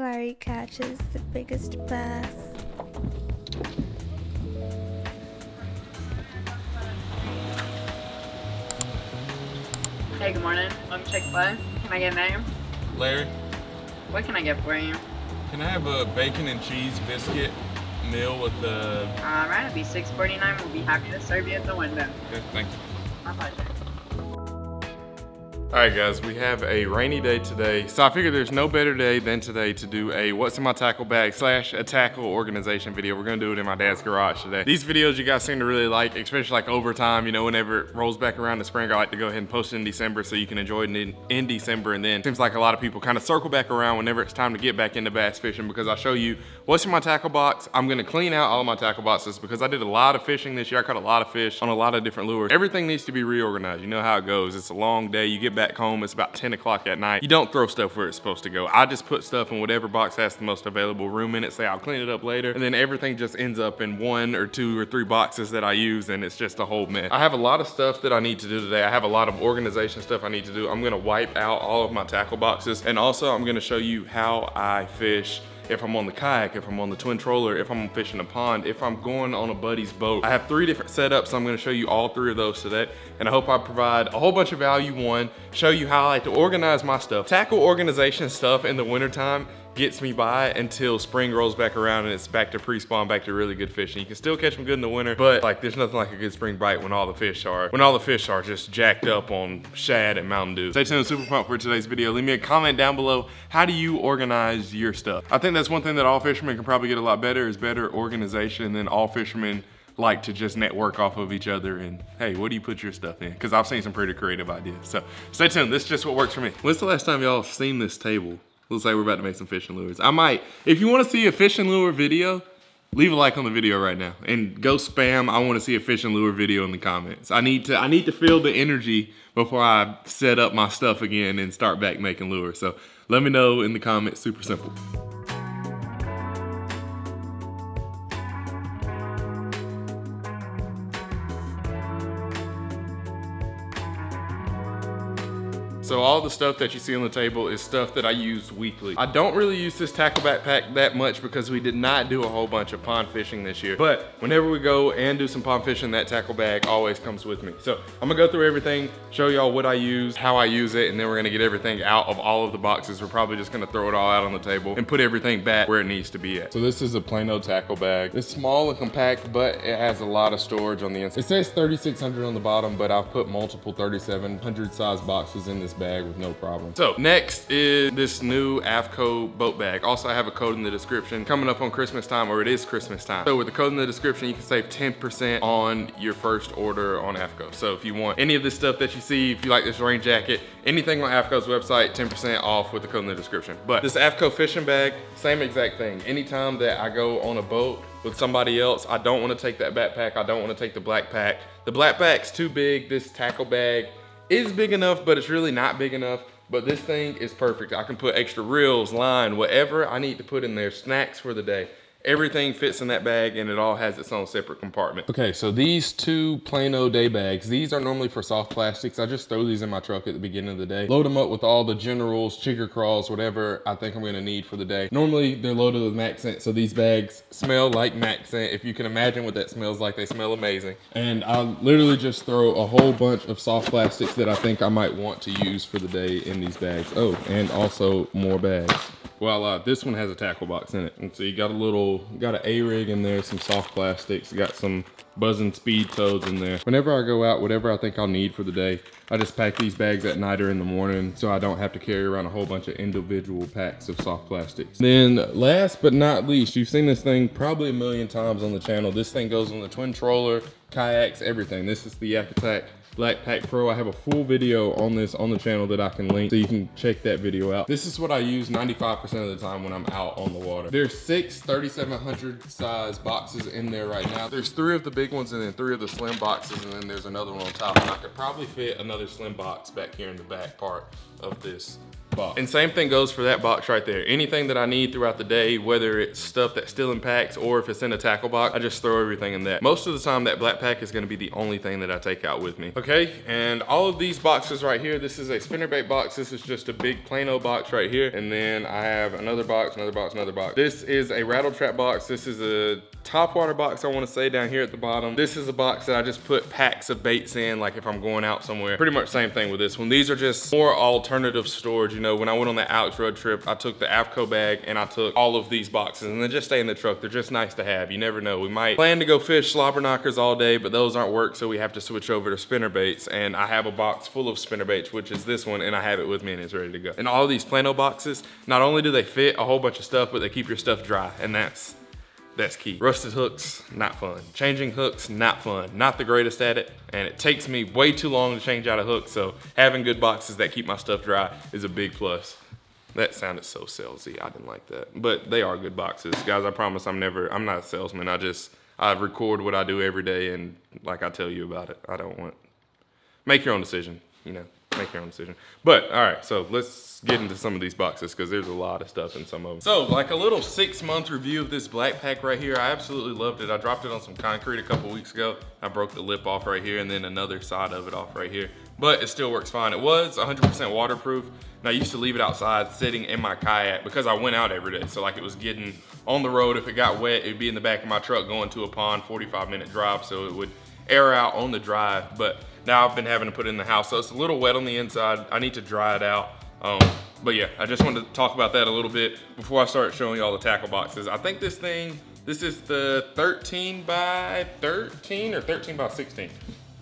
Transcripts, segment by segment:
Larry catches the biggest bass. Hey, good morning. Welcome to Chick-fil-A. Can I get a name? Larry, What can I get for you? can I have a bacon and cheese biscuit meal with uh, the... Alright, it'll be $6.49. We'll be happy to serve you at the window. Okay, you. My pleasure. All right, guys, we have a rainy day today. So I figured there's no better day than today to do a what's in my tackle bag slash a tackle organization video. We're gonna do it in my dad's garage today. These videos you guys seem to really like, especially like over time, you know, whenever it rolls back around the spring, I like to go ahead and post it in December so you can enjoy it in, in December. And then seems like a lot of people kind of circle back around whenever it's time to get back into bass fishing because I show you what's in my tackle box. I'm gonna clean out all my tackle boxes because I did a lot of fishing this year. I caught a lot of fish on a lot of different lures. Everything needs to be reorganized. You know how it goes. It's a long day. You get back home, it's about 10 o'clock at night. You don't throw stuff where it's supposed to go. I just put stuff in whatever box has the most available room in it, say I'll clean it up later, and then everything just ends up in one or two or three boxes that I use and it's just a whole mess. I have a lot of stuff that I need to do today. I have a lot of organization stuff I need to do. I'm gonna wipe out all of my tackle boxes and also I'm gonna show you how I fish if I'm on the kayak, if I'm on the twin troller, if I'm fishing a pond, if I'm going on a buddy's boat. I have three different setups, I'm gonna show you all three of those today. And I hope I provide a whole bunch of value. One, show you how I like to organize my stuff. Tackle organization stuff in the wintertime gets me by until spring rolls back around and it's back to pre-spawn, back to really good fishing. You can still catch them good in the winter, but like there's nothing like a good spring bite when all the fish are, when all the fish are just jacked up on shad and Mountain Dew. Stay tuned, to super Pump for today's video. Leave me a comment down below. How do you organize your stuff? I think that's one thing that all fishermen can probably get a lot better is better organization than all fishermen like to just network off of each other and hey, what do you put your stuff in? Because I've seen some pretty creative ideas. So stay tuned, this is just what works for me. When's the last time y'all seen this table? Looks like we're about to make some fishing lures. I might, if you wanna see a fishing lure video, leave a like on the video right now and go spam I wanna see a fishing lure video in the comments. I need to, I need to feel the energy before I set up my stuff again and start back making lures. So let me know in the comments, super simple. So all the stuff that you see on the table is stuff that I use weekly. I don't really use this tackle backpack that much because we did not do a whole bunch of pond fishing this year. But whenever we go and do some pond fishing, that tackle bag always comes with me. So I'm gonna go through everything, show y'all what I use, how I use it, and then we're gonna get everything out of all of the boxes. We're probably just gonna throw it all out on the table and put everything back where it needs to be at. So this is a plain old tackle bag. It's small and compact, but it has a lot of storage on the inside. It says 3,600 on the bottom, but I've put multiple 3,700 size boxes in this bag with no problem. So next is this new AFTCO boat bag. Also, I have a code in the description coming up on Christmas time, or it is Christmas time. So with the code in the description, you can save 10% on your first order on AFTCO. So if you want any of this stuff that you see, if you like this rain jacket, anything on AFTCO's website, 10% off with the code in the description. But this AFTCO fishing bag, same exact thing. Anytime that I go on a boat with somebody else, I don't wanna take that backpack. I don't wanna take the black pack. The black pack's too big. This tackle bag is big enough, but it's really not big enough. But this thing is perfect. I can put extra reels, line, whatever I need to put in there, snacks for the day. Everything fits in that bag and it all has its own separate compartment. Okay, so these two Plano day bags, these are normally for soft plastics. I just throw these in my truck at the beginning of the day. Load them up with all the generals, Chigger Craws, whatever I think I'm gonna need for the day. Normally they're loaded with MaxScent, so these bags smell like MaxScent. If you can imagine what that smells like, they smell amazing. And I literally just throw a whole bunch of soft plastics that I think I might want to use for the day in these bags. Oh, and also more bags. Well, uh, this one has a tackle box in it. And so you got a little, got an A-rig in there, some soft plastics, got some buzzing speed toads in there. Whenever I go out, whatever I think I'll need for the day, I just pack these bags at night or in the morning so I don't have to carry around a whole bunch of individual packs of soft plastics. Then last but not least, you've seen this thing probably a million times on the channel. This thing goes on the twin troller, kayaks, everything. This is the YakAttack BlackPak Pro. I have a full video on this on the channel that I can link so you can check that video out. This is what I use 95% of the time when I'm out on the water. There's six 3700 size boxes in there right now. There's three of the big ones and then three of the slim boxes and then there's another one on top and I could probably fit another slim box back here in the back part of this box. And same thing goes for that box right there. Anything that I need throughout the day, whether it's stuff that's still in packs or if it's in a tackle box, I just throw everything in that. Most of the time that black pack is gonna be the only thing that I take out with me. Okay, and all of these boxes right here, this is a spinnerbait box. This is just a big Plano box right here. And then I have another box, another box, another box. This is a rattle trap box. This is a top water box I wanna say down here at the bottom. This is a box that I just put packs of baits in, like if I'm going out somewhere. Pretty much same thing with this one. These are just more alternative storage. You know, when I went on the Alex road trip, I took the AFTCO bag and I took all of these boxes and they just stay in the truck. They're just nice to have. You never know. We might plan to go fish slobber knockers all day, but those aren't work, so we have to switch over to spinner baits. And I have a box full of spinner baits, which is this one, and I have it with me and it's ready to go. And all these Plano boxes, not only do they fit a whole bunch of stuff, but they keep your stuff dry, and that's that's key. Rusted hooks, not fun. Changing hooks, not fun. Not the greatest at it, and it takes me way too long to change out a hook, so having good boxes that keep my stuff dry is a big plus. That sounded so salesy, I didn't like that. But they are good boxes. Guys, I promise I'm never, I'm not a salesman. I just, I record what I do every day and like I tell you about it. I don't want, make your own decision, you know make your own decision. But all right, so let's get into some of these boxes because there's a lot of stuff in some of them. So like a little six month review of this black pack right here. I absolutely loved it. I dropped it on some concrete a couple weeks ago. I broke the lip off right here and then another side of it off right here. But it still works fine. It was 100% waterproof. And I used to leave it outside sitting in my kayak because I went out every day. So like it was getting on the road. If it got wet, it'd be in the back of my truck going to a pond, 45 minute drive. So it would air out on the drive. But now I've been having to put it in the house, so it's a little wet on the inside. I need to dry it out. Um, but yeah, I just wanted to talk about that a little bit before I start showing you all the tackle boxes. I think this thing, this is the 13 by 13 or 13 by 16.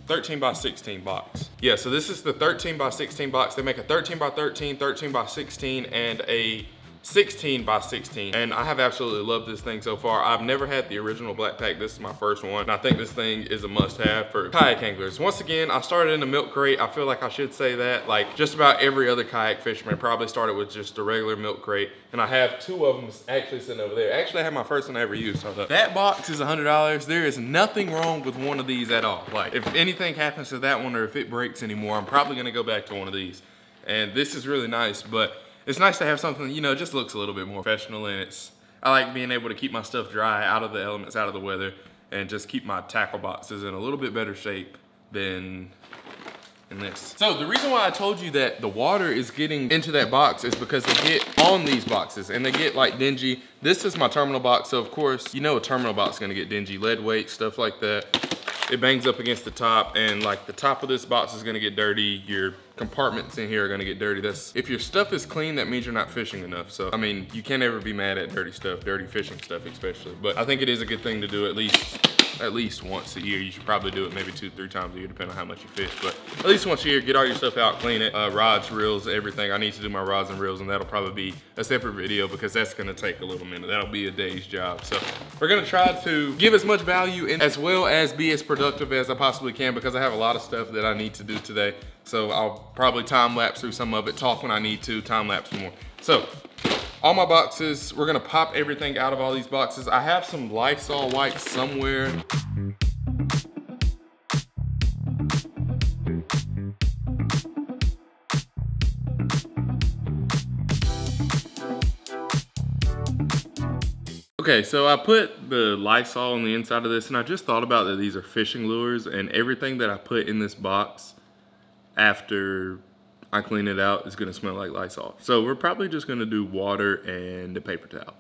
13 by 16 box. Yeah, so this is the 13 by 16 box. They make a 13 by 13, 13 by 16, and a 16 by 16 and I have absolutely loved this thing so far. I've never had the original black pack. This is my first one. And I think this thing is a must have for kayak anglers. Once again, I started in a milk crate. I feel like I should say that. Like just about every other kayak fisherman probably started with just a regular milk crate. And I have two of them actually sitting over there. Actually, I have my first one I ever used. So that box is $100. There is nothing wrong with one of these at all. Like if anything happens to that one or if it breaks anymore, I'm probably gonna go back to one of these. And this is really nice, but it's nice to have something, you know, just looks a little bit more professional and it's, I like being able to keep my stuff dry out of the elements, out of the weather, and just keep my tackle boxes in a little bit better shape than in this. So the reason why I told you that the water is getting into that box is because they get on these boxes and they get like dingy. This is my terminal box, so of course, you know a terminal box is gonna get dingy, lead weight, stuff like that it bangs up against the top and like the top of this box is gonna get dirty. Your compartments in here are gonna get dirty. That's If your stuff is clean, that means you're not fishing enough. So, I mean, you can't ever be mad at dirty stuff, dirty fishing stuff especially. But I think it is a good thing to do at least at least once a year. You should probably do it maybe two, three times a year, depending on how much you fish. But at least once a year, get all your stuff out, clean it. Uh, rods, reels, everything. I need to do my rods and reels, and that'll probably be a separate video because that's gonna take a little minute. That'll be a day's job. So we're gonna try to give as much value and as well as be as productive as I possibly can because I have a lot of stuff that I need to do today. So I'll probably time lapse through some of it, talk when I need to, time lapse more. So all my boxes, we're gonna pop everything out of all these boxes. I have some Lysol wipes somewhere. Okay, so I put the Lysol on the inside of this and I just thought about that these are fishing lures and everything that I put in this box after I clean it out, it's gonna smell like Lysol. So we're probably just gonna do water and a paper towel.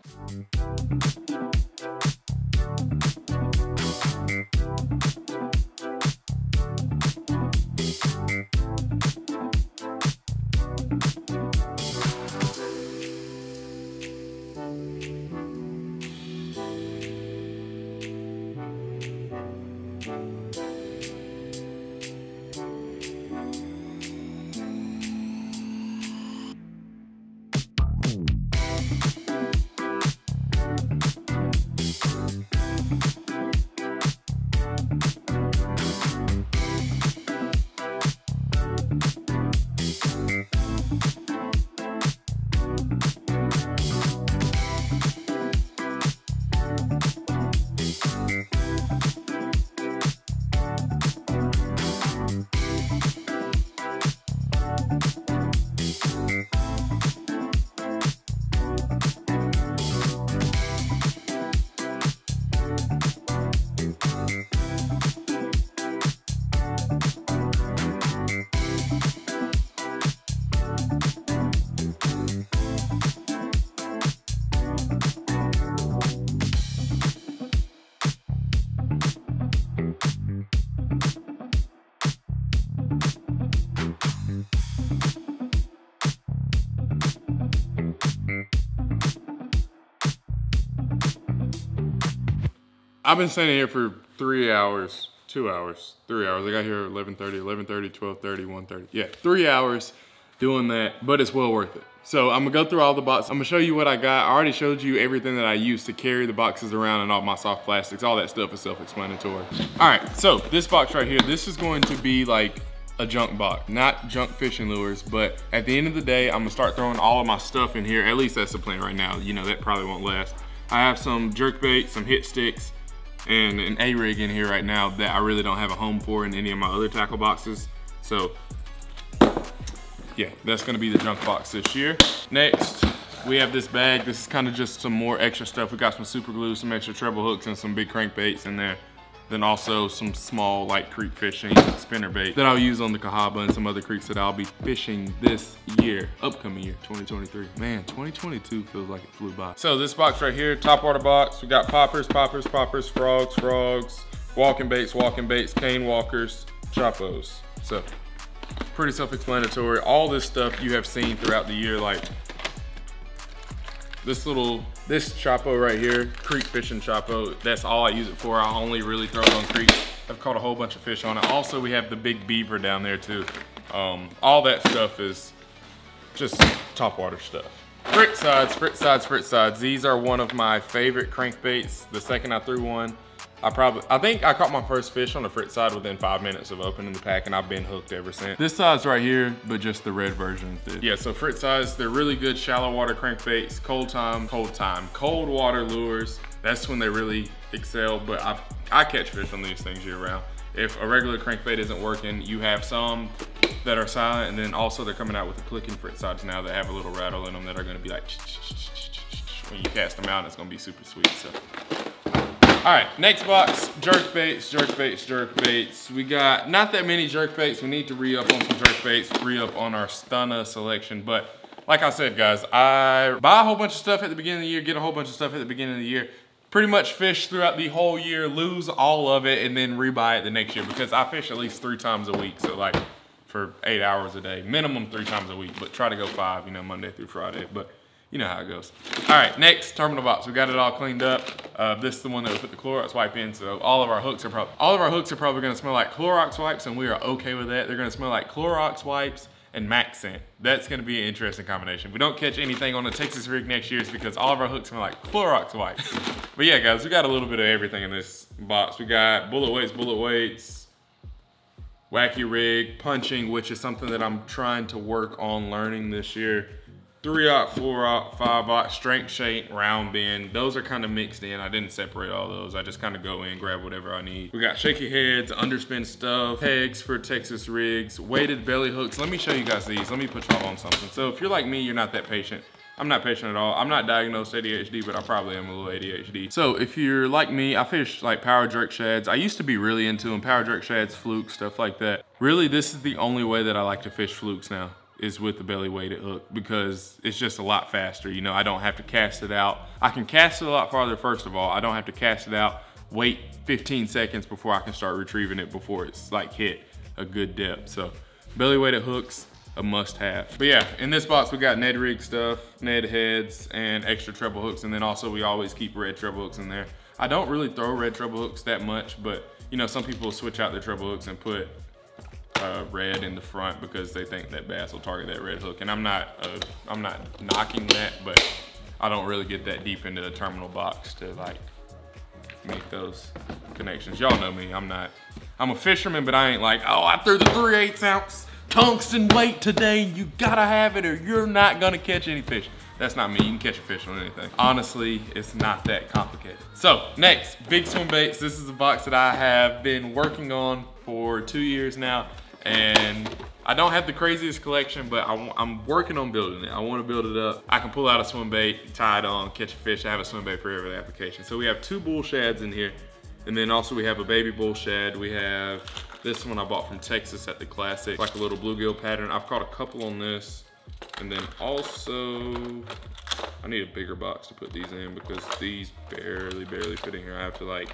I've been standing here for three hours, two hours, three hours. I got here at 11.30, 11.30, 12.30, 1.30. Yeah, three hours doing that, but it's well worth it. So I'm gonna go through all the boxes. I'm gonna show you what I got. I already showed you everything that I use to carry the boxes around and all my soft plastics. All that stuff is self-explanatory. All right, so this box right here, this is going to be like a junk box, not junk fishing lures, but at the end of the day, I'm gonna start throwing all of my stuff in here. At least that's the plan right now. You know, that probably won't last. I have some jerk bait, some hit sticks, and an A-rig in here right now that I really don't have a home for in any of my other tackle boxes. So yeah, that's gonna be the junk box this year. Next, we have this bag. This is kind of just some more extra stuff. We got some super glue, some extra treble hooks, and some big crankbaits in there. Then also some small like creek fishing spinner bait that I'll use on the Cahaba and some other creeks that I'll be fishing this year, upcoming year, 2023. Man, 2022 feels like it flew by. So this box right here, top water box, we got poppers, poppers, poppers, frogs, frogs, walking baits, walking baits, cane walkers, choppos. So pretty self-explanatory. All this stuff you have seen throughout the year, like this little, this Choppo right here, creek fishing Choppo, that's all I use it for. I only really throw it on creeks. I've caught a whole bunch of fish on it. Also, we have the big beaver down there too. Um, all that stuff is just top water stuff. Frittsides, Fritz sides, Frittsides. These are one of my favorite crankbaits. The second I threw one, I probably, I think I caught my first fish on the Frittside within five minutes of opening the pack and I've been hooked ever since. This size right here, but just the red version. Yeah, so Frittsides, they're really good shallow water crankbaits, cold time, cold time, cold water lures. That's when they really excel, but I, I catch fish on these things year round. If a regular crankbait isn't working, you have some that are silent, and then also they're coming out with the clicking Frittsides now that have a little rattle in them that are gonna be like, when you cast them out, it's gonna be super sweet. So all right, next box, jerk baits, jerk baits, jerk baits. We got not that many jerk baits. We need to re-up on some jerk baits, re-up on our Stunna selection. But like I said, guys, I buy a whole bunch of stuff at the beginning of the year, get a whole bunch of stuff at the beginning of the year, pretty much fish throughout the whole year, lose all of it, and then rebuy it the next year because I fish at least three times a week. So like for eight hours a day, minimum three times a week, but try to go five, you know, Monday through Friday. But you know how it goes. All right, next terminal box. We got it all cleaned up. Uh, this is the one that we put the Clorox wipe in, so all of our hooks are probably all of our hooks are probably gonna smell like Clorox wipes, and we are okay with that. They're gonna smell like Clorox wipes and MaxScent. That's gonna be an interesting combination. If we don't catch anything on the Texas rig next year, it's because all of our hooks smell like Clorox wipes. but yeah, guys, we got a little bit of everything in this box. We got bullet weights, bullet weights, wacky rig, punching, which is something that I'm trying to work on learning this year three aught, four aught, five aught, straight shank, round bend. Those are kind of mixed in. I didn't separate all those. I just kind of go in, grab whatever I need. We got shaky heads, underspin stuff, pegs for Texas rigs, weighted belly hooks. Let me show you guys these. Let me put y'all on something. So if you're like me, you're not that patient. I'm not patient at all. I'm not diagnosed ADHD, but I probably am a little ADHD. So if you're like me, I fish like power jerk shads. I used to be really into them, power jerk shads, flukes, stuff like that. Really, this is the only way that I like to fish flukes now is with the belly weighted hook because it's just a lot faster. You know, I don't have to cast it out. I can cast it a lot farther, first of all. I don't have to cast it out, wait 15 seconds before I can start retrieving it before it's like hit a good depth. So belly weighted hooks, a must have. But yeah, in this box, we got Ned rig stuff, Ned heads, and extra treble hooks. And then also we always keep red treble hooks in there. I don't really throw red treble hooks that much, but you know, some people switch out their treble hooks and put uh, red in the front because they think that bass will target that red hook. And I'm not, uh, I'm not knocking that, but I don't really get that deep into the terminal box to like make those connections. Y'all know me, I'm not, I'm a fisherman, but I ain't like, oh, I threw the 3 8 ounce tungsten weight today. You gotta have it or you're not gonna catch any fish. That's not me, you can catch a fish on anything. Honestly, it's not that complicated. So next, big swim baits. This is a box that I have been working on for two years now and I don't have the craziest collection, but I, am working on building it. I want to build it up. I can pull out a swim bait, tie it on, catch a fish. I have a swim bait for every application. So we have two bull shads in here. And then also we have a baby bull shad. We have this one I bought from Texas at the Classic, like a little bluegill pattern. I've caught a couple on this. And then also, I need a bigger box to put these in because these barely, barely fit in here. I have to like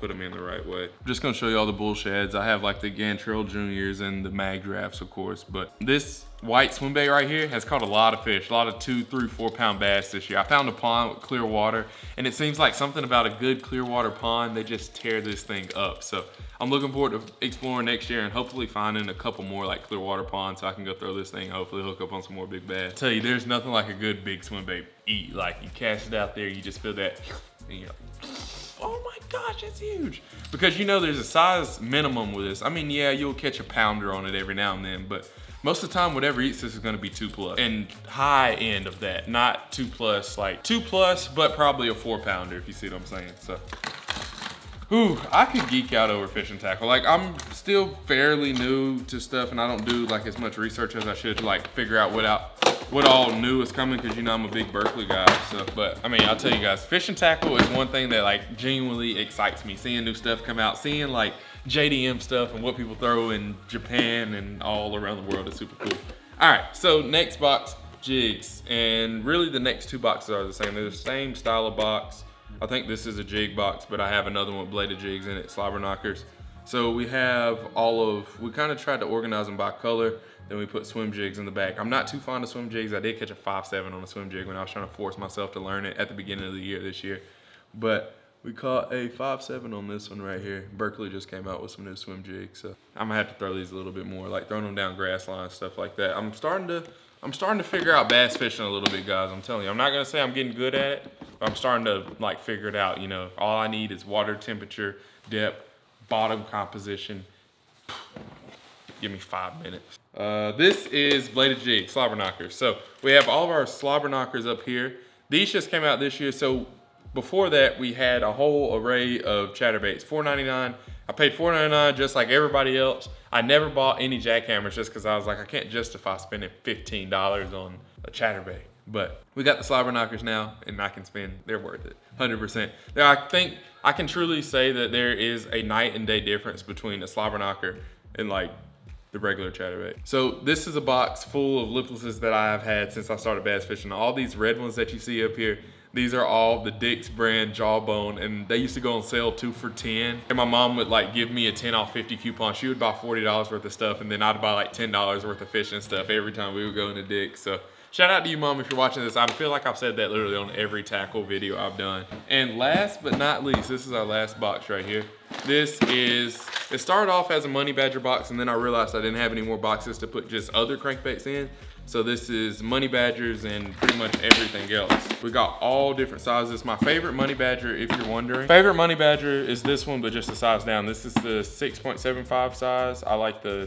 put them in the right way. I'm just gonna show you all the bull shads. I have like the Gantarel Juniors and the Mag Drafts, of course, but this white swim bait right here has caught a lot of fish, a lot of two, three, four pound bass this year. I found a pond with clear water and it seems like something about a good clear water pond, they just tear this thing up. So I'm looking forward to exploring next year and hopefully finding a couple more like clear water ponds so I can go throw this thing, hopefully hook up on some more big bass. I tell you, there's nothing like a good big swim bait eat. Like you cast it out there, you just feel that, and oh my gosh, that's huge. Because you know there's a size minimum with this. I mean, yeah, you'll catch a pounder on it every now and then, but most of the time, whatever eats this is gonna be two. And high end of that, not two plus, like two plus, but probably a four pounder if you see what I'm saying, so. Whew, I could geek out over fishing tackle. Like I'm still fairly new to stuff and I don't do like as much research as I should to like figure out what out what all new is coming because you know I'm a big Berkley guy. So, but I mean, I'll tell you guys, fishing tackle is one thing that like genuinely excites me. Seeing new stuff come out, seeing like JDM stuff and what people throw in Japan and all around the world is super cool. All right, so next box, jigs. And really the next two boxes are the same. They're the same style of box. I think this is a jig box, but I have another one with bladed jigs in it, slobber knockers. So we have all of, we kind of tried to organize them by color. Then we put swim jigs in the back. I'm not too fond of swim jigs. I did catch a 5.7 on a swim jig when I was trying to force myself to learn it at the beginning of the year this year. But we caught a 5.7 on this one right here. Berkley just came out with some new swim jigs. So I'm gonna have to throw these a little bit more, like throwing them down grass lines, stuff like that. I'm starting to, I'm starting to figure out bass fishing a little bit, guys. I'm telling you, I'm not gonna say I'm getting good at it, I'm starting to like figure it out. You know, all I need is water temperature, depth, bottom composition. Give me five minutes. Uh, this is bladed jig, slobber knockers. So we have all of our slobber knockers up here. These just came out this year. So before that, we had a whole array of chatterbaits. $4.99. I paid $4.99 just like everybody else. I never bought any jackhammers just because I was like, I can't justify spending $15 on a chatterbait. But we got the slobber knockers now, and I can spend, they're worth it, 100%. Now, I think I can truly say that there is a night and day difference between a slobber knocker and like the regular chatterbait. So this is a box full of liplesses that I have had since I started bass fishing. All these red ones that you see up here, these are all the Dick's brand jawbone and they used to go on sale two for 10. And my mom would like give me a 10 off 50 coupon. She would buy $40 worth of stuff and then I'd buy like $10 worth of fishing stuff every time we would go into Dick's. So Shout out to you, mom, if you're watching this. I feel like I've said that literally on every tackle video I've done. And last but not least, this is our last box right here. This is, it started off as a Money Badger box and then I realized I didn't have any more boxes to put just other crankbaits in. So this is Money Badgers and pretty much everything else. We got all different sizes. My favorite Money Badger, if you're wondering. Favorite Money Badger is this one, but just a size down. This is the 6.75 size. I like the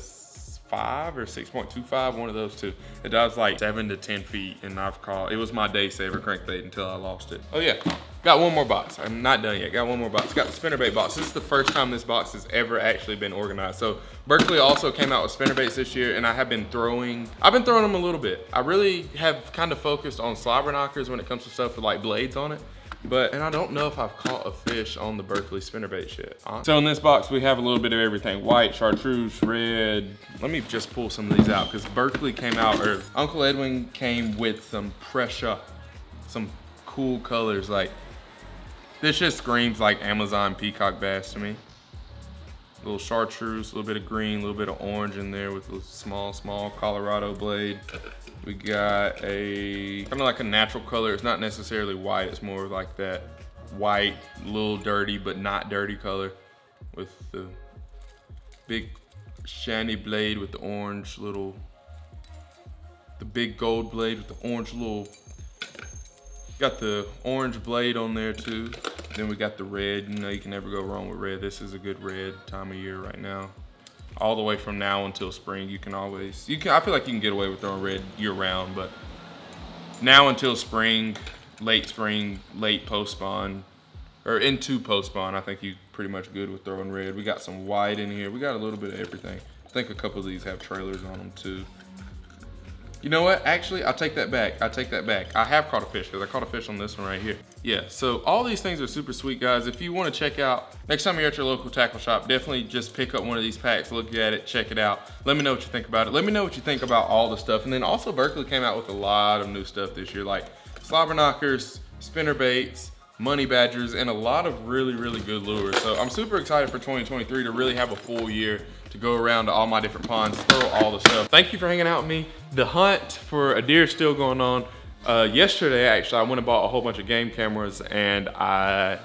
five or 6.25, one of those two. It does like seven to 10 feet and I've caught, it was my day saver crankbait until I lost it. Oh yeah, got one more box. I'm not done yet, got one more box. Got the spinnerbait box. This is the first time this box has ever actually been organized. So Berkley also came out with spinnerbaits this year and I have been throwing, I've been throwing them a little bit. I really have kind of focused on slobber knockers when it comes to stuff with like blades on it. But, and I don't know if I've caught a fish on the Berkley spinnerbait yet. So in this box, we have a little bit of everything. White, chartreuse, red. Let me just pull some of these out because Berkley came out, or Uncle Edwin came with some pressure, some cool colors. Like, this just screams like Amazon peacock bass to me. A little chartreuse, a little bit of green, a little bit of orange in there with a small, small Colorado blade. We got a, kind of like a natural color. It's not necessarily white. It's more like that white, little dirty, but not dirty color with the big shiny blade with the orange little, the big gold blade with the orange little, got the orange blade on there too. Then we got the red, you know, you can never go wrong with red. This is a good red time of year right now all the way from now until spring. You can always, you can. I feel like you can get away with throwing red year round, but now until spring, late spring, late post spawn, or into post spawn, I think you pretty much good with throwing red. We got some white in here. We got a little bit of everything. I think a couple of these have trailers on them too. You know what? Actually, I'll take that back. I take that back. I have caught a fish because I caught a fish on this one right here. Yeah, so all these things are super sweet, guys. If you want to check out, next time you're at your local tackle shop, definitely just pick up one of these packs, look at it, check it out. Let me know what you think about it. Let me know what you think about all the stuff. And then also Berkley came out with a lot of new stuff this year, like slobber knockers, spinner baits, money badgers, and a lot of really, really good lures. So I'm super excited for 2023 to really have a full year to go around to all my different ponds, throw all the stuff. Thank you for hanging out with me. The hunt for a deer is still going on. Uh, yesterday, actually, I went and bought a whole bunch of game cameras and I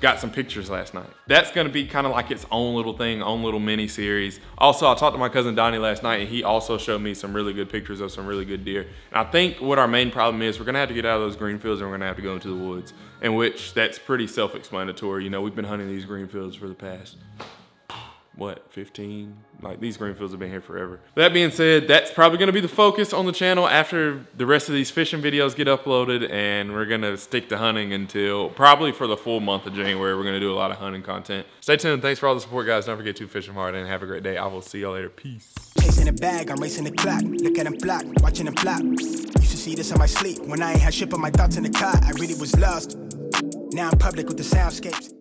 got some pictures last night. That's gonna be kind of like its own little thing, own little mini series. Also, I talked to my cousin Donnie last night and he also showed me some really good pictures of some really good deer. And I think what our main problem is, we're gonna have to get out of those green fields and we're gonna have to go into the woods, in which that's pretty self-explanatory. You know, we've been hunting these green fields for the past what 15 like these green fields have been here forever that being said that's probably going to be the focus on the channel after the rest of these fishing videos get uploaded and we're going to stick to hunting until probably for the full month of january we're going to do a lot of hunting content stay tuned thanks for all the support guys don't forget to fish hard and have a great day i will see y'all later peace Chasing the bag, I'm racing the clock. Look at him flock, watching him flop. Used to see this in my sleep. When I had my thoughts in the car, I really was lost. Now I'm public with the soundscapes.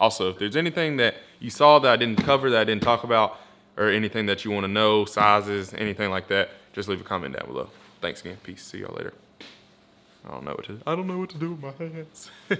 Also, if there's anything that you saw that I didn't cover, that I didn't talk about, or anything that you want to know, sizes, anything like that, just leave a comment down below. Thanks again. Peace. See y'all later. I don't know what to I don't know what to do with my hands.